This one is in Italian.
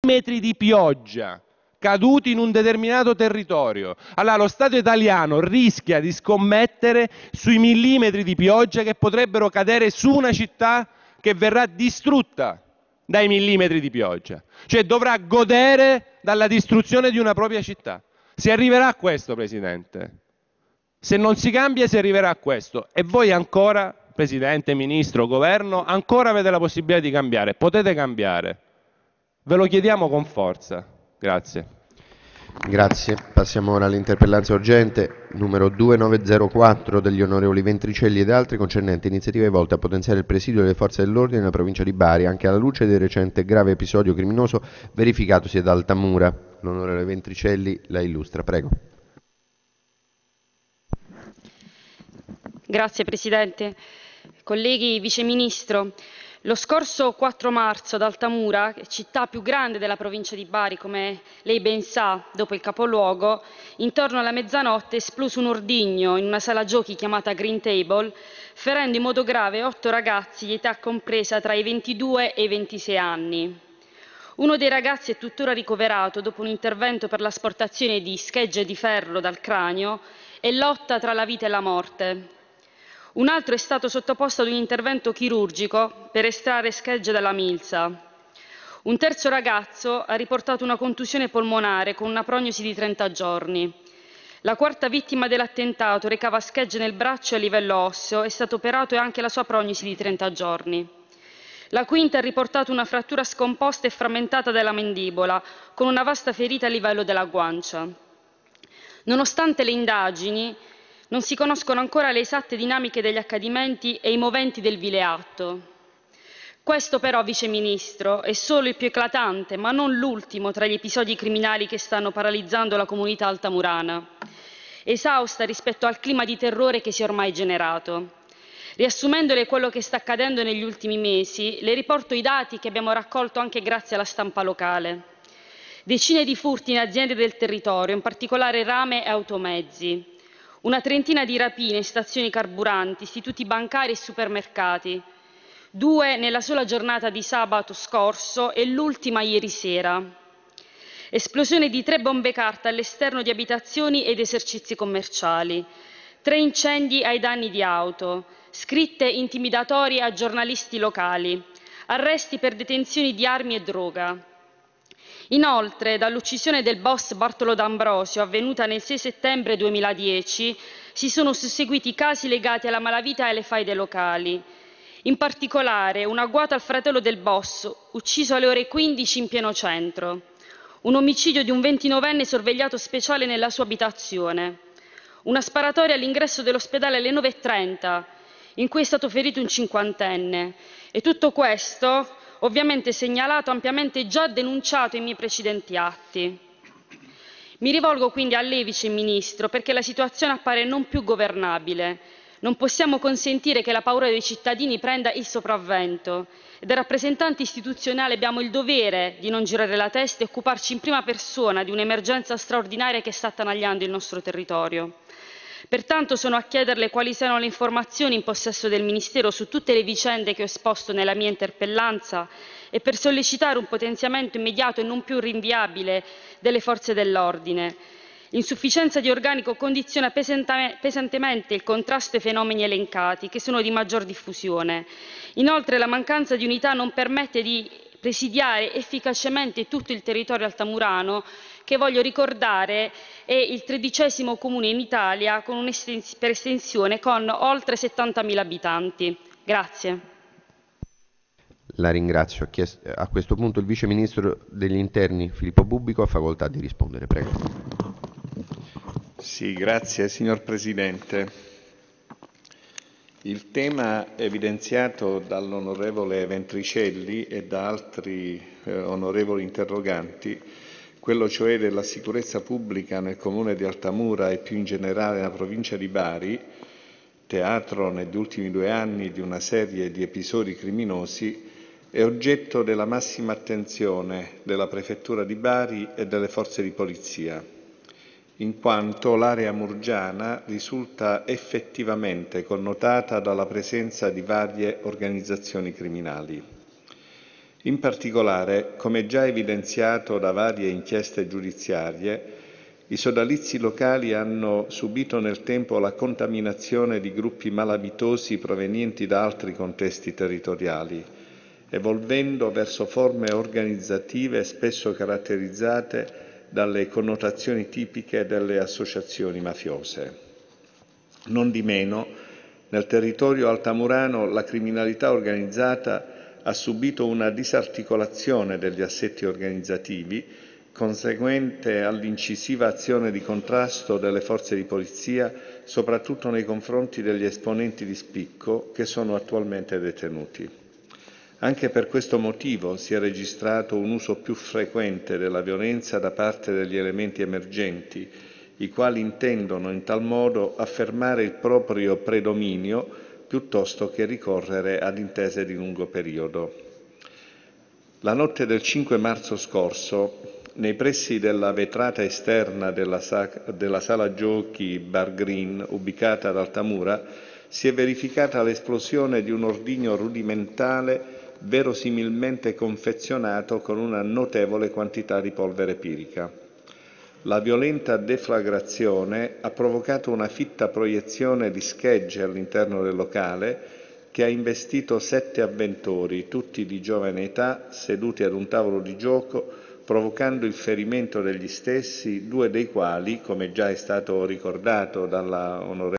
millimetri di pioggia caduti in un determinato territorio. Allora lo Stato italiano rischia di scommettere sui millimetri di pioggia che potrebbero cadere su una città che verrà distrutta dai millimetri di pioggia, cioè dovrà godere dalla distruzione di una propria città. Si arriverà a questo, Presidente. Se non si cambia si arriverà a questo e voi ancora, Presidente, Ministro, Governo, ancora avete la possibilità di cambiare, potete cambiare. Ve lo chiediamo con forza. Grazie. Grazie. Passiamo ora all'interpellanza urgente numero 2904 degli onorevoli Ventricelli ed altri concernente iniziative volte a potenziare il presidio delle forze dell'ordine nella provincia di Bari, anche alla luce del recente grave episodio criminoso verificatosi ad Altamura. L'onorevole Ventricelli la illustra, prego. Grazie Presidente. Colleghi, Vice Ministro, lo scorso 4 marzo ad Altamura, città più grande della provincia di Bari, come lei ben sa, dopo il capoluogo, intorno alla mezzanotte è esploso un ordigno in una sala giochi chiamata Green Table, ferendo in modo grave otto ragazzi di età compresa tra i 22 e i 26 anni. Uno dei ragazzi è tuttora ricoverato dopo un intervento per l'asportazione di schegge di ferro dal cranio e lotta tra la vita e la morte. Un altro è stato sottoposto ad un intervento chirurgico per estrarre schegge dalla milza. Un terzo ragazzo ha riportato una contusione polmonare con una prognosi di 30 giorni. La quarta vittima dell'attentato recava schegge nel braccio e a livello osseo, è stato operato e anche la sua prognosi di 30 giorni. La quinta ha riportato una frattura scomposta e frammentata della mandibola, con una vasta ferita a livello della guancia. Nonostante le indagini, non si conoscono ancora le esatte dinamiche degli accadimenti e i moventi del vile atto. Questo però, Vice Ministro, è solo il più eclatante, ma non l'ultimo tra gli episodi criminali che stanno paralizzando la comunità altamurana, esausta rispetto al clima di terrore che si è ormai generato. Riassumendole quello che sta accadendo negli ultimi mesi, le riporto i dati che abbiamo raccolto anche grazie alla stampa locale. Decine di furti in aziende del territorio, in particolare rame e automezzi. Una trentina di rapine in stazioni carburanti, istituti bancari e supermercati. Due nella sola giornata di sabato scorso e l'ultima ieri sera. Esplosione di tre bombe carta all'esterno di abitazioni ed esercizi commerciali. Tre incendi ai danni di auto. Scritte intimidatorie a giornalisti locali. Arresti per detenzioni di armi e droga. Inoltre, dall'uccisione del boss Bartolo D'Ambrosio, avvenuta nel 6 settembre 2010, si sono susseguiti casi legati alla malavita e alle faide locali. In particolare, un agguato al fratello del boss, ucciso alle ore 15 in pieno centro. Un omicidio di un 29enne sorvegliato speciale nella sua abitazione. Una sparatoria all'ingresso dell'ospedale alle 9.30, in cui è stato ferito un cinquantenne. E tutto questo ovviamente segnalato, ampiamente già denunciato in miei precedenti atti. Mi rivolgo quindi a lei, Vice Ministro, perché la situazione appare non più governabile. Non possiamo consentire che la paura dei cittadini prenda il sopravvento e da rappresentanti istituzionali abbiamo il dovere di non girare la testa e occuparci in prima persona di un'emergenza straordinaria che sta attanagliando il nostro territorio. Pertanto sono a chiederle quali siano le informazioni in possesso del Ministero su tutte le vicende che ho esposto nella mia interpellanza e per sollecitare un potenziamento immediato e non più rinviabile delle forze dell'ordine. L'insufficienza di organico condiziona pesantemente il contrasto ai fenomeni elencati, che sono di maggior diffusione. Inoltre la mancanza di unità non permette di presidiare efficacemente tutto il territorio altamurano che voglio ricordare è il tredicesimo comune in Italia per estensione con oltre 70.000 abitanti. Grazie. La ringrazio. A questo punto il Vice Ministro degli Interni Filippo Bubbico ha facoltà di rispondere. Prego. Sì, grazie signor Presidente. Il tema evidenziato dall'onorevole Ventricelli e da altri eh, onorevoli interroganti quello cioè della sicurezza pubblica nel comune di Altamura e più in generale nella provincia di Bari, teatro negli ultimi due anni di una serie di episodi criminosi, è oggetto della massima attenzione della Prefettura di Bari e delle forze di polizia, in quanto l'area murgiana risulta effettivamente connotata dalla presenza di varie organizzazioni criminali. In particolare, come già evidenziato da varie inchieste giudiziarie, i sodalizi locali hanno subito nel tempo la contaminazione di gruppi malavitosi provenienti da altri contesti territoriali, evolvendo verso forme organizzative spesso caratterizzate dalle connotazioni tipiche delle associazioni mafiose. Non di meno, nel territorio altamurano la criminalità organizzata ha subito una disarticolazione degli assetti organizzativi conseguente all'incisiva azione di contrasto delle forze di polizia, soprattutto nei confronti degli esponenti di spicco che sono attualmente detenuti. Anche per questo motivo si è registrato un uso più frequente della violenza da parte degli elementi emergenti, i quali intendono in tal modo affermare il proprio predominio piuttosto che ricorrere ad intese di lungo periodo. La notte del 5 marzo scorso, nei pressi della vetrata esterna della, della sala giochi Bar Green, ubicata ad Altamura, si è verificata l'esplosione di un ordigno rudimentale verosimilmente confezionato con una notevole quantità di polvere pirica. La violenta deflagrazione ha provocato una fitta proiezione di schegge all'interno del locale che ha investito sette avventori, tutti di giovane età, seduti ad un tavolo di gioco, provocando il ferimento degli stessi, due dei quali, come già è stato ricordato dalla onorevole